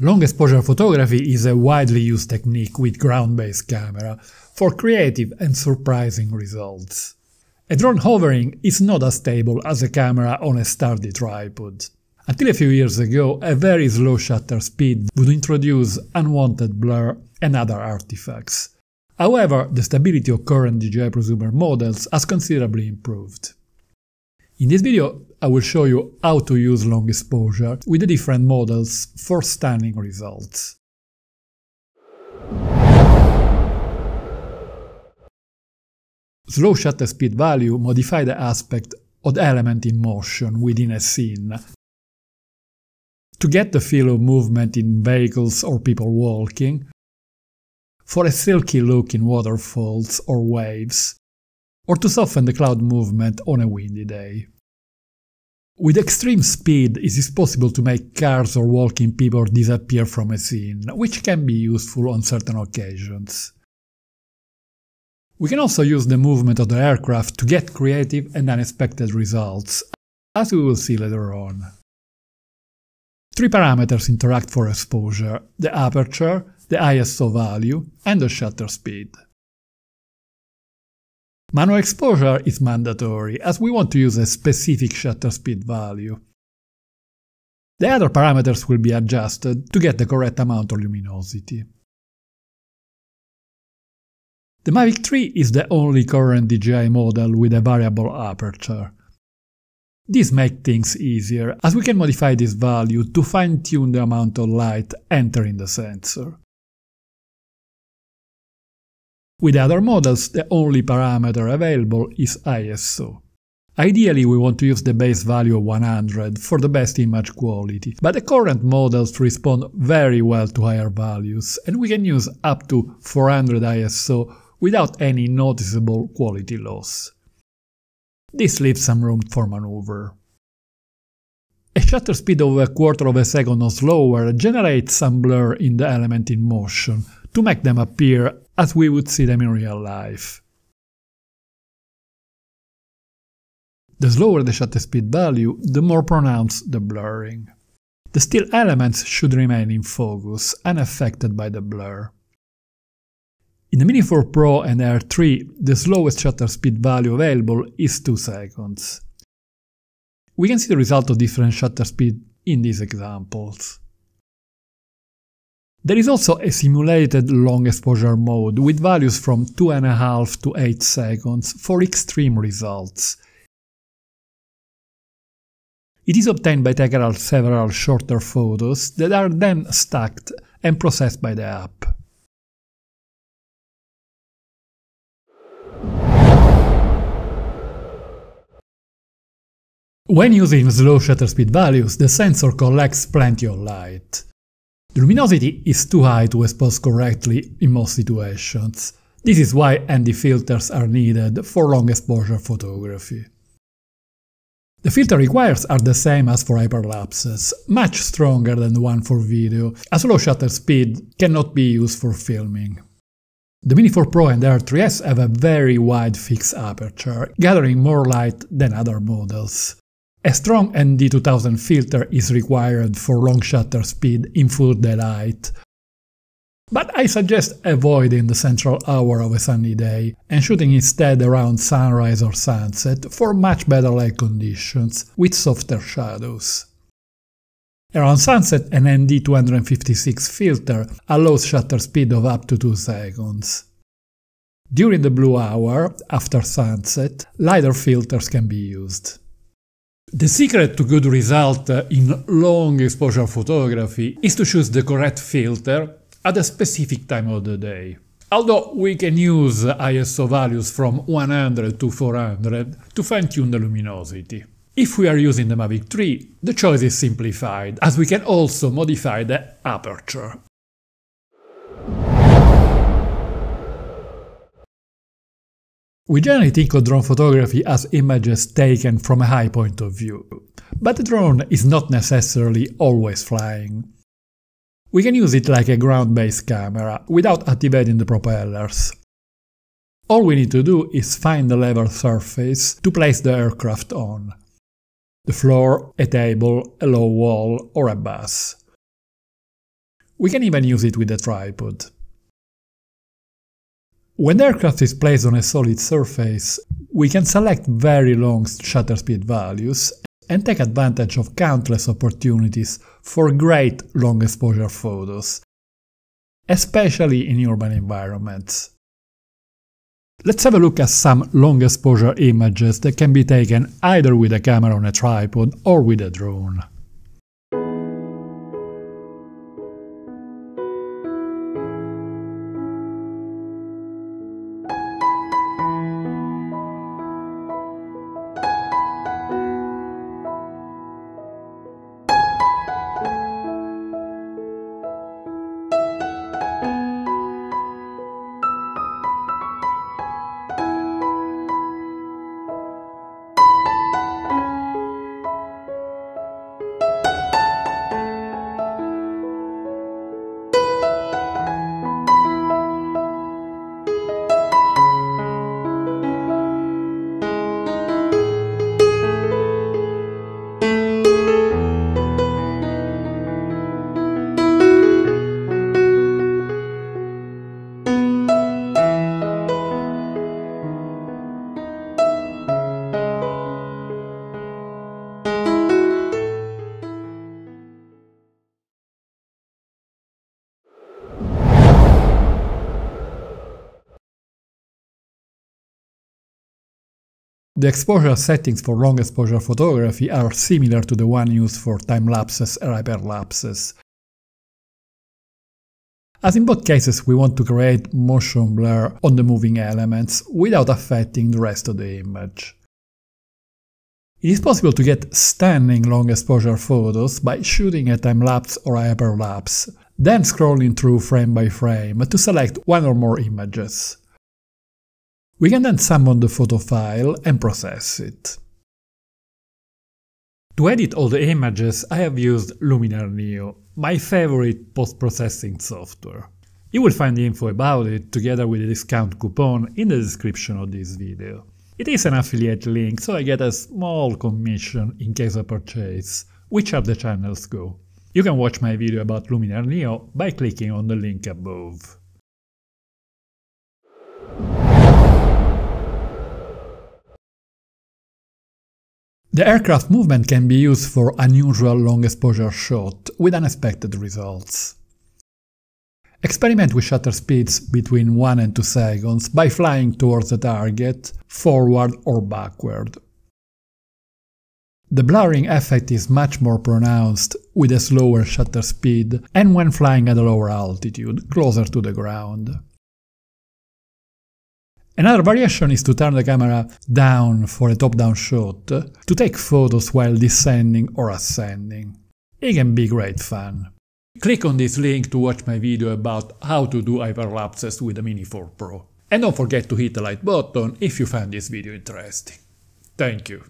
Long exposure photography is a widely used technique with ground-based camera for creative and surprising results. A drone hovering is not as stable as a camera on a sturdy tripod. Until a few years ago, a very slow shutter speed would introduce unwanted blur and other artifacts. However, the stability of current DJI prosumer models has considerably improved. In this video, I will show you how to use long exposure with the different models for stunning results. Slow shutter speed value modify the aspect of the element in motion within a scene. To get the feel of movement in vehicles or people walking, for a silky look in waterfalls or waves, or to soften the cloud movement on a windy day. With extreme speed, it is possible to make cars or walking people disappear from a scene, which can be useful on certain occasions. We can also use the movement of the aircraft to get creative and unexpected results, as we will see later on. Three parameters interact for exposure, the aperture, the ISO value, and the shutter speed. Manual exposure is mandatory, as we want to use a specific shutter speed value. The other parameters will be adjusted to get the correct amount of luminosity. The Mavic 3 is the only current DJI model with a variable aperture. This makes things easier, as we can modify this value to fine-tune the amount of light entering the sensor. With other models, the only parameter available is ISO. Ideally, we want to use the base value of 100 for the best image quality, but the current models respond very well to higher values, and we can use up to 400 ISO without any noticeable quality loss. This leaves some room for maneuver. A shutter speed of a quarter of a second or slower generates some blur in the element in motion to make them appear as we would see them in real life. The slower the shutter speed value, the more pronounced the blurring. The still elements should remain in focus, unaffected by the blur. In the Mini 4 Pro and Air 3, the slowest shutter speed value available is 2 seconds. We can see the result of different shutter speed in these examples. There is also a simulated long exposure mode with values from 2.5 to 8 seconds for extreme results. It is obtained by taking several shorter photos that are then stacked and processed by the app. When using slow shutter speed values, the sensor collects plenty of light. The luminosity is too high to expose correctly in most situations. This is why ND filters are needed for long exposure photography. The filter requires are the same as for hyperlapses, much stronger than the one for video, as low shutter speed cannot be used for filming. The Mini 4 Pro and Air 3S have a very wide fixed aperture, gathering more light than other models. A strong ND2000 filter is required for long shutter speed in full daylight, but I suggest avoiding the central hour of a sunny day and shooting instead around sunrise or sunset for much better light conditions with softer shadows. Around sunset an ND256 filter allows shutter speed of up to 2 seconds. During the blue hour, after sunset, lighter filters can be used. The secret to good result in long exposure photography is to choose the correct filter at a specific time of the day. Although we can use ISO values from 100 to 400 to fine-tune the luminosity. If we are using the Mavic 3, the choice is simplified, as we can also modify the aperture. We generally think of drone photography as images taken from a high point of view, but the drone is not necessarily always flying. We can use it like a ground-based camera, without activating the propellers. All we need to do is find the level surface to place the aircraft on. The floor, a table, a low wall or a bus. We can even use it with a tripod. When the aircraft is placed on a solid surface, we can select very long shutter speed values and take advantage of countless opportunities for great long exposure photos, especially in urban environments. Let's have a look at some long exposure images that can be taken either with a camera on a tripod or with a drone. The exposure settings for long exposure photography are similar to the one used for time-lapses or hyperlapses. As in both cases we want to create motion blur on the moving elements without affecting the rest of the image. It is possible to get stunning long exposure photos by shooting a time-lapse or hyperlapse, then scrolling through frame by frame to select one or more images. We can then summon the photo file and process it. To edit all the images, I have used Luminar Neo, my favorite post-processing software. You will find the info about it together with a discount coupon in the description of this video. It is an affiliate link, so I get a small commission in case I purchase, whichever the channels go. You can watch my video about Luminar Neo by clicking on the link above. The aircraft movement can be used for unusual long exposure shot with unexpected results. Experiment with shutter speeds between 1 and 2 seconds by flying towards the target, forward or backward. The blurring effect is much more pronounced with a slower shutter speed and when flying at a lower altitude, closer to the ground. Another variation is to turn the camera down for a top-down shot to take photos while descending or ascending. It can be great fun. Click on this link to watch my video about how to do hyperlapses with the Mini 4 Pro. And don't forget to hit the like button if you found this video interesting. Thank you.